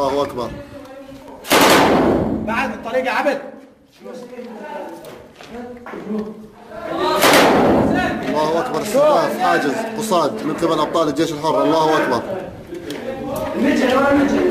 الله أكبر. بعد الطريق يا عبد. الله أكبر. استهداف حاجز قصاد من قبل أبطال الجيش الحر. الله أكبر. نجي ولا المجري